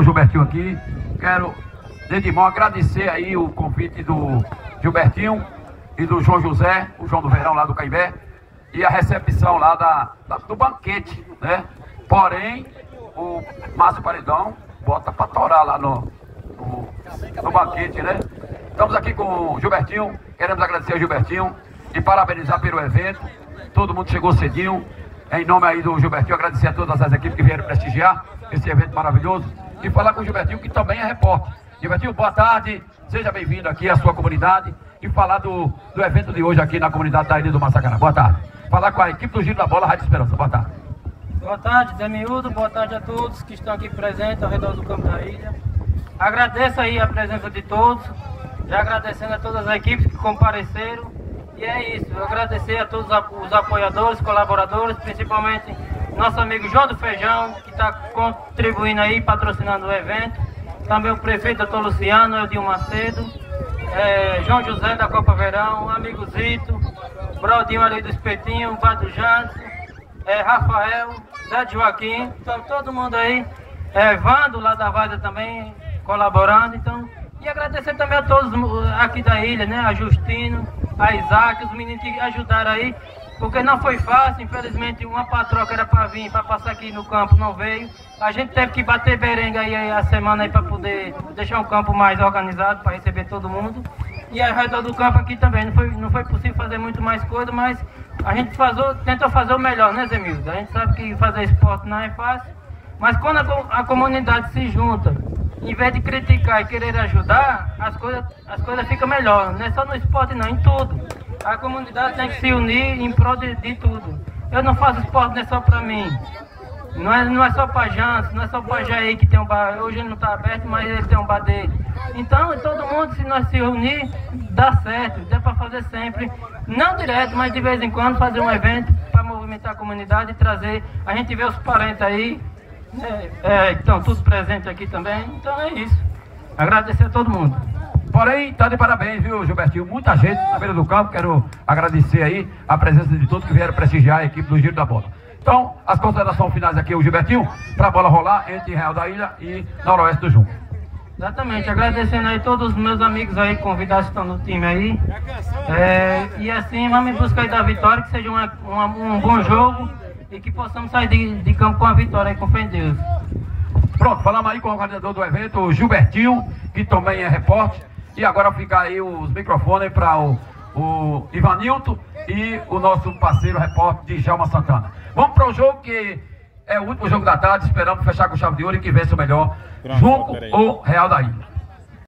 o Gilbertinho aqui. Quero, desde mão, agradecer aí o convite do Gilbertinho e do João José, o João do Verão lá do Caibé, e a recepção lá da, da do banquete, né? Porém, o Márcio Paredão bota pra torar lá no, no, no banquete, né? Estamos aqui com o Gilbertinho, queremos agradecer ao Gilbertinho e parabenizar pelo evento. Todo mundo chegou cedinho. Em nome aí do Gilbertinho, agradecer a todas as equipes que vieram prestigiar esse evento maravilhoso. E falar com o Gilbertinho, que também é repórter. Gilbertinho, boa tarde. Seja bem-vindo aqui à sua comunidade e falar do, do evento de hoje aqui na comunidade da Ilha do Massacará. Boa tarde. Falar com a equipe do Giro da Bola, Rádio Esperança. Boa tarde. Boa tarde, Zé Miúdo. Boa tarde a todos que estão aqui presentes ao redor do campo da ilha. Agradeço aí a presença de todos. E agradecendo a todas as equipes que compareceram e é isso, agradecer a todos os apoiadores, colaboradores, principalmente nosso amigo João do Feijão, que está contribuindo aí, patrocinando o evento. Também o prefeito doutor Luciano, Eudil Macedo, é, João José da Copa Verão, amigo Zito, Brodinho ali do Espetinho, Vado Jansen, é, Rafael, Zé Joaquim, então todo mundo aí, é, Vando lá da Vada também colaborando, então, e agradecer também a todos aqui da ilha, né, a Justino, a Isaac, os meninos que ajudaram aí, porque não foi fácil, infelizmente uma patroa que era para vir, para passar aqui no campo, não veio. A gente teve que bater berenga aí a semana aí para poder deixar um campo mais organizado para receber todo mundo. E ao redor do campo aqui também, não foi, não foi possível fazer muito mais coisa, mas a gente fazou, tentou fazer o melhor, né, Zé Milton? A gente sabe que fazer esporte não é fácil, mas quando a, a comunidade se junta, em vez de criticar e querer ajudar, as coisas, as coisas ficam melhor. Não é só no esporte não, em tudo. A comunidade tem que se unir em prol de, de tudo. Eu não faço esporte não é só para mim. Não é, não é só para Jans, não é só para Jair que tem um bar. Hoje ele não está aberto, mas ele tem um bar dele. Então, todo mundo, se nós se unir, dá certo. Dá para fazer sempre. Não direto, mas de vez em quando fazer um evento para movimentar a comunidade e trazer. A gente vê os parentes aí, é, é, estão todos presentes aqui também, então é isso. Agradecer a todo mundo. Porém, tá de parabéns, viu, Gilbertinho? Muita gente na beira do campo. Quero agradecer aí a presença de todos que vieram prestigiar a equipe do Giro da Bola. Então, as considerações finais aqui, o Gilbertinho, para a bola rolar entre Real da Ilha e Noroeste do Junco. Exatamente, agradecendo aí todos os meus amigos aí, convidados que estão no time aí. É, e assim, vamos em busca aí da vitória, que seja uma, uma, um bom jogo e que possamos sair de, de campo com a vitória aí, com fé em Deus. Pronto, falamos aí com o organizador do evento, o Gilbertinho, que também é repórter. E agora fica aí os microfones para o, o Ivanilton e o nosso parceiro repórter Djalma Santana. Vamos para o jogo que é o último jogo da tarde, esperamos fechar com chave de ouro e que vença o melhor, Pronto, Junco ou Real da Ilha.